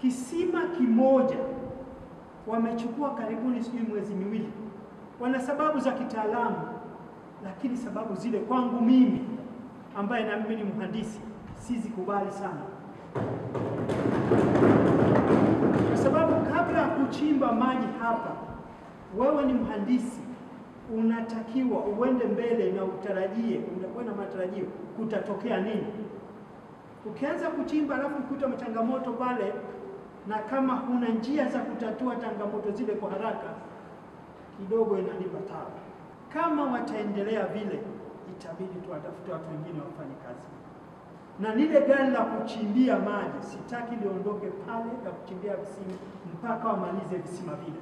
Kisima kimoja wamechukua karibuni sijui mwezi miwili. Wana sababu za kitaalamu, lakini sababu zile kwangu mimi ambaye na mimi ni mhandisi sizikubali sana, kwa sababu kabla ya kuchimba maji hapa, wewe ni mhandisi, unatakiwa uende mbele na utarajie, unakuwa na matarajio kutatokea nini. Ukianza kuchimba alafu ukuta changamoto pale, na kama kuna njia za kutatua changamoto zile kwa haraka, kidogo inanipa tabu. Kama wataendelea vile, itabidi tuwatafute watu wengine wafanye kazi, na lile gari la kuchimbia maji sitaki liondoke pale la kuchimbia visima mpaka wamalize visima vile.